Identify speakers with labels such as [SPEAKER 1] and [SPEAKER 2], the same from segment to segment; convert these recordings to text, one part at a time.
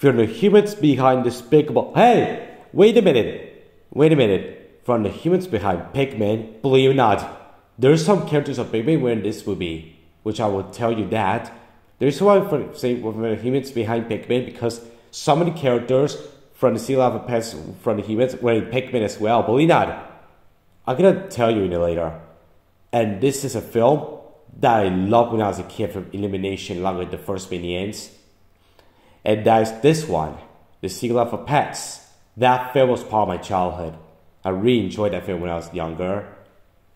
[SPEAKER 1] from the humans behind Despicable. Hey, wait a minute, wait a minute. From the humans behind Pikmin, believe it not, there's some characters of Pikmin were in this movie, which I will tell you that. There's one for say from the humans behind Pikmin because some of the characters from the Sea Lava Pets from the humans were in Pikmin as well. Believe it not, I'm gonna tell you in later. And this is a film that I loved when I was a kid from Illumination, along with the first Minions. And that's this one, The Sea Lava Pets. That film was part of my childhood. I really enjoyed that film when I was younger.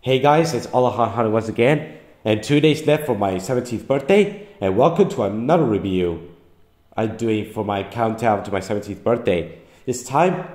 [SPEAKER 1] Hey guys, it's Allahan Hunter once again, and two days left for my 17th birthday, and welcome to another review I'm doing for my countdown to my 17th birthday. This time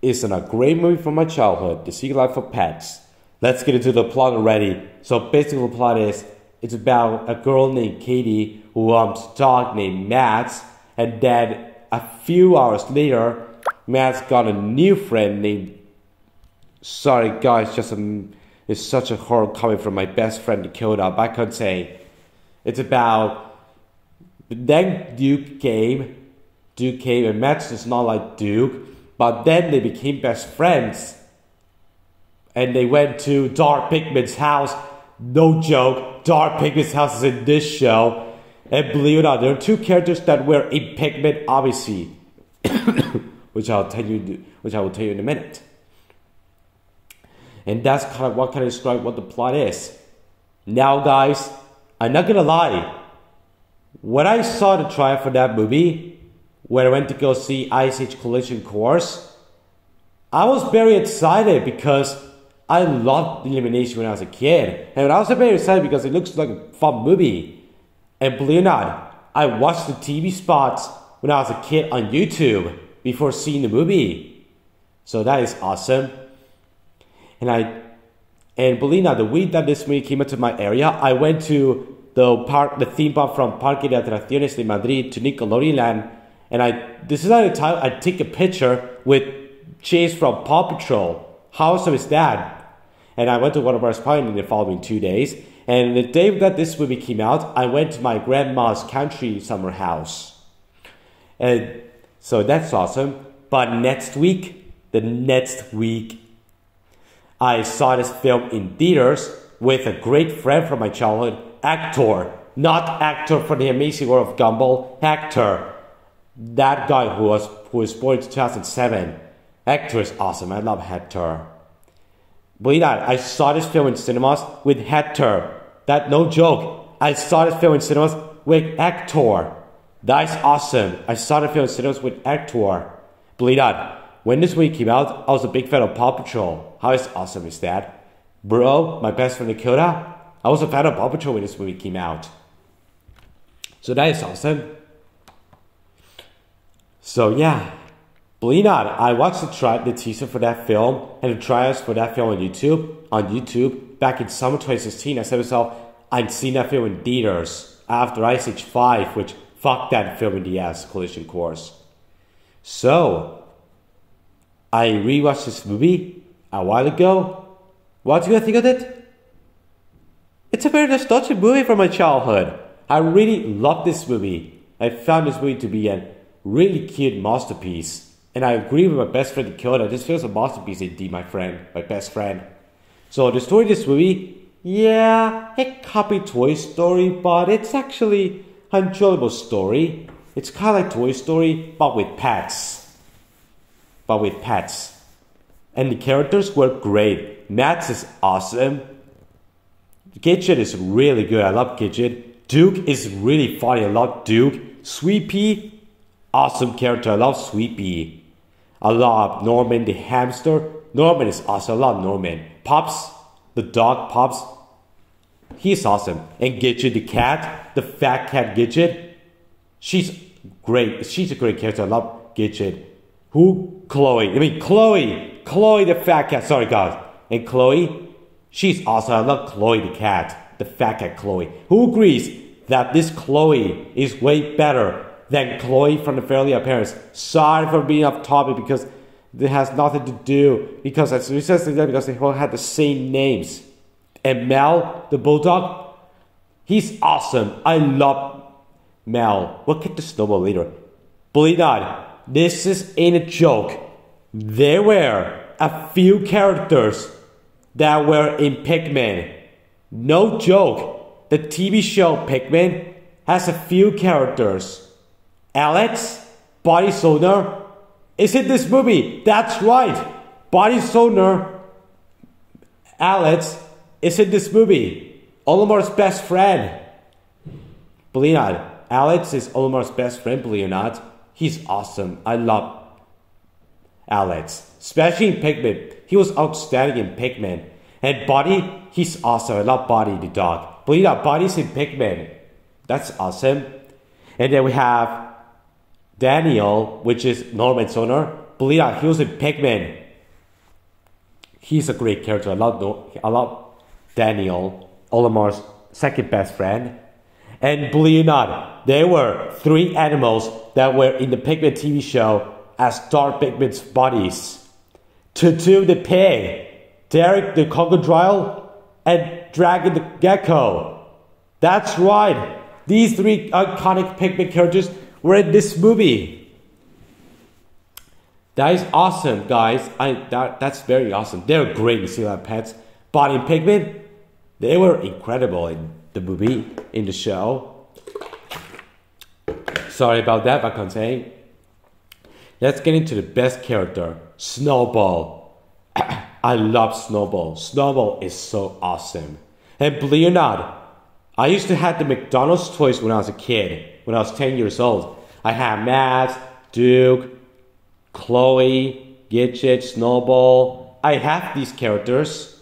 [SPEAKER 1] is on a great movie from my childhood, The Sea Lava Pets. Let's get into the plot already. So basically the plot is, it's about a girl named Katie who owns a dog named Matt, and then a few hours later, Matt's got a new friend named Sorry guys, just it's such a horror coming from my best friend Dakota, but I can't say. It's about then Duke came, Duke came and Max is not like Duke, but then they became best friends. And they went to Dark Pikmin's house. No joke, Dark Pikmin's house is in this show. Eh, and or not, there are two characters that were in Pikmin, obviously, which I'll tell you, which I will tell you in a minute. And that's kind of what kind of describe what the plot is. Now, guys, I'm not gonna lie. When I saw the trailer for that movie, when I went to go see Ice Age Collision Course, I was very excited because I loved Illumination when I was a kid. And I was very excited because it looks like a fun movie. And believe it or not, I watched the TV spots when I was a kid on YouTube before seeing the movie. So that is awesome. And I and believe it or not, the week that this movie came into my area, I went to the park, the theme park from Parque de Atracciones de Madrid to Nickelodeon and I this is at the time I take a picture with Chase from Paw Patrol. How awesome is that? And I went to Warner Bros. Pine in the following two days. And the day that this movie came out, I went to my grandma's country summer house. And so that's awesome. But next week, the next week, I saw this film in theaters with a great friend from my childhood, actor, not actor for the Amazing World of Gumball, actor. That guy who was who was born in 2007. Actor is awesome. I love Hector. Believe that I saw this film in cinemas with Hector. That no joke. I saw this film in cinemas with actor. That's awesome. I saw the film in cinemas with actor. Believe that. When this movie came out, I was a big fan of Paw Patrol. How is awesome is that? Bro, my best friend Dakota, I was a fan of Paw Patrol when this movie came out. So that is awesome. So yeah, believe not, I watched the tri- the teaser for that film and the trials for that film on YouTube. On YouTube, back in summer 2016, I said to myself, I'd seen that film in theaters after Ice Age 5, which fuck that film in the ass, Collision Course. So, I rewatched this movie a while ago. What do you think of it? It's a very nostalgic movie from my childhood. I really love this movie. I found this movie to be a really cute masterpiece. And I agree with my best friend Dakota. This feels a masterpiece indeed, my friend, my best friend. So the story this movie, yeah, it copied Toy Story, but it's actually an enjoyable story. It's kind of like Toy Story, but with pets. But with pets. And the characters were great. Max is awesome. Gidget is really good. I love Gidget. Duke is really funny. I love Duke. Sweet Pea, awesome character. I love Sweet Pea. I love Norman the hamster. Norman is awesome. I love Norman. Pops, the dog Pops, he's awesome. And Gidget the cat, the fat cat Gidget, she's great. She's a great character. I love Gidget. Who? Chloe. I mean Chloe. Chloe the fat cat. Sorry guys. And Chloe, she's awesome. I love Chloe the cat, the fat cat Chloe. Who agrees that this Chloe is way better than Chloe from the Fairly Odd Parents? Sorry for being off topic because it has nothing to do because as we said because they all had the same names. And Mel, the bulldog, he's awesome. I love Mel. We'll get to snowball later. Believe not, this is in a joke. There were a few characters that were in Pikmin. No joke. The TV show Pikmin has a few characters. Alex, Body Sonar, is in this movie. That's right. Body Sonar, Alex, is in this movie. Olimar's best friend. Believe not, Alex is Olimar's best friend, believe it or not. He's awesome. I love Alex, especially in Pikmin. He was outstanding in Pikmin. And Buddy, he's awesome. I love Buddy the dog. Believe it or not, Buddy's in Pikmin. That's awesome. And then we have Daniel, which is Norman's Sonar. Believe he was in Pikmin. He's a great character. I love, I love Daniel, Olimar's second best friend. And believe it or not, there were three animals that were in the Pikmin TV show as Dark Pikmin's buddies. Tutu the pig, Derek the crocodile, and Dragon the gecko. That's right. These three iconic Pikmin characters in this movie. That is awesome, guys. I that, that's very awesome. They're great Sea Life Pets. But in Pikmin, they were incredible in the movie, in the show. Sorry about that, but I'm saying. Let's get into the best character, Snowball. I love Snowball. Snowball is so awesome. And believe it or not, I used to have the McDonald's toys when I was a kid, when I was 10 years old. I have Matt, Duke, Chloe, Gidget, Snowball. I have these characters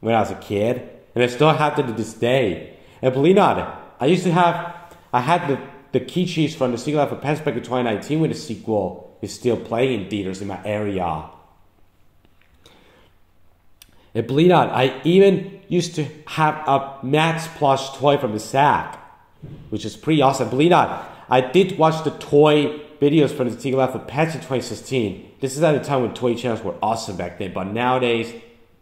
[SPEAKER 1] when I was a kid, and I still have them to this day. And believe not, I used to have, I had the, the key cheese from the sequel of Pets back in 2019 when the sequel is still playing in theaters in my area. And believe not, I even used to have a Matt's plush toy from the sack, which is pretty awesome. Believe not, I did watch the toy videos from the Life of Pets in 2016. This is at a time when toy channels were awesome back then, but nowadays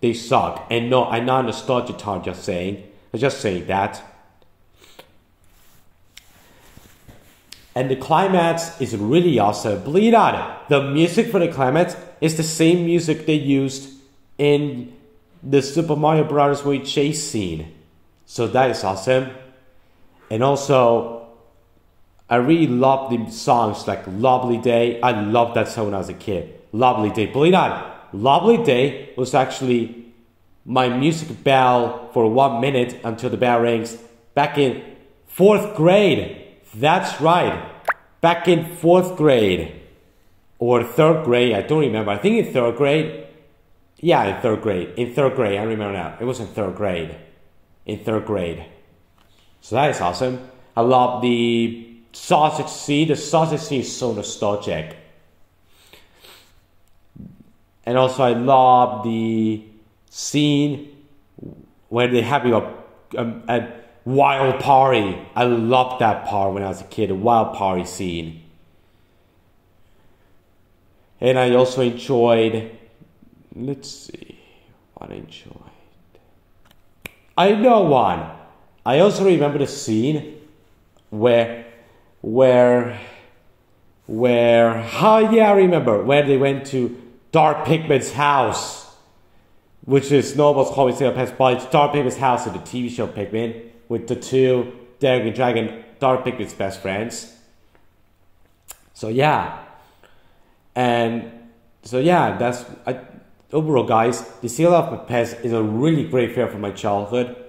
[SPEAKER 1] they suck. And no, I'm not nostalgia time just saying. I'm just saying that. And the climax is really awesome. Believe not, the music for the climax is the same music they used in the Super Mario Bros. movie chase scene. So that is awesome. And also, I really love the songs like Lovely Day. I loved that song when I was a kid. Lovely Day. Believe it or not, Lovely Day was actually my music bell for one minute until the bell rings back in fourth grade. That's right. Back in fourth grade or third grade, I don't remember. I think in third grade. Yeah, in third grade. In third grade, I remember now. It was in third grade. In third grade. So that is awesome. I love the sausage scene. The sausage scene is so nostalgic. And also, I love the scene where they having a, a, a wild party. I loved that part when I was a kid. A wild party scene. And I also enjoyed. Let's see what I enjoyed. I know one. I also remember the scene where, where, where. Oh yeah, I remember where they went to Dark Pikmin's house, which is Snowball's instead of Pets, but Dark Pikmin's house in the TV show Pikmin with the two Derek and Dragon, Dark Pikmin's best friends. So yeah, and so yeah, that's I, overall, guys. The Seal of Pets is a really great film from my childhood.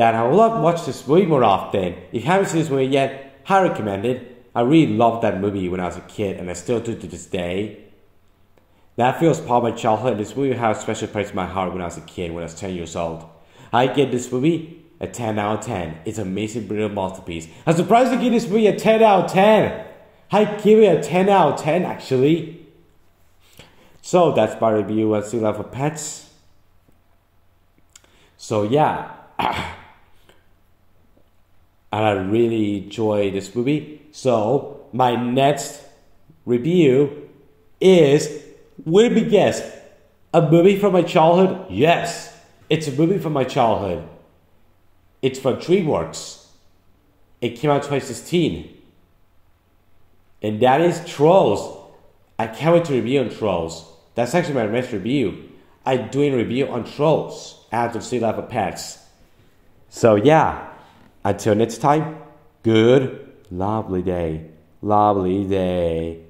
[SPEAKER 1] That I to watch this movie more often. If you haven't seen this movie yet, highly recommend it. I really loved that movie when I was a kid, and I still do to this day. That feels part of my childhood. This movie has a special place in my heart when I was a kid, when I was 10 years old. I give this movie a 10 out of 10. It's an amazing, brilliant masterpiece. I'm surprised to give this movie a 10 out of 10. I give it a 10 out of 10 actually. So that's my review on Sea of Pets. So yeah. and I really enjoy this movie. So my next review is will be guessed a movie from my childhood? Yes, it's a movie from my childhood. It's from DreamWorks. It came out 2016. And that is Trolls. I can't wait to review on Trolls. That's actually my next review. I'm doing a review on Trolls after Sea Life of Pets. So yeah, until next time, good, lovely day, lovely day.